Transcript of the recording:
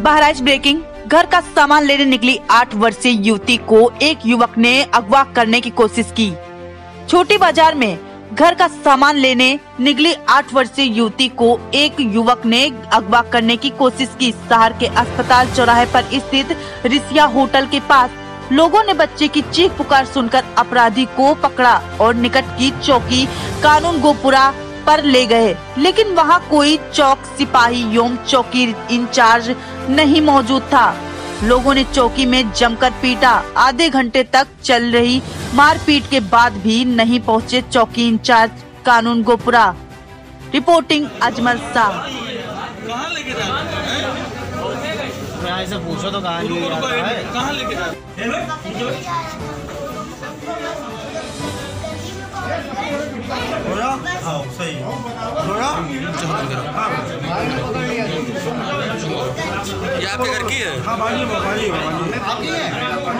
Bahraich breaking. घर का सामान लेने निकली आठ वर्षीय युवती को एक युवक ने अगवा करने की कोशिश की। छोटी बाज़ार में घर का सामान लेने निकली आठ वर्षीय युवती को एक युवक ने अगवा करने की कोशिश की। शहर के अस्पताल चौराहे पर स्थित रिसिया होटल के पास लोगों ने बच्चे की चीख पुकार सुनकर अपराधी को पकड़ा और निकट की चौकी कानून गोपुरा पर ले गए। लेकिन वहाँ कोई चौक सिपाही योम चौकी इंचार्ज नहीं मौजूद था। लोगों ने चौकी में जमकर पीटा। आधे घंटे तक चल रही मारपीट के बाद भी नहीं पहुँचे चौकी इंचार्ज कानून गोपुरा। रिपोर्टिंग अजमल शाह। पूछो तो कहाँ लिए जाता कहाँ लेके जा रहे हैं? थोड़ा हाँ। सही थोड़ा ये आपके घर की है? हाँ बाजी बाजी बाजी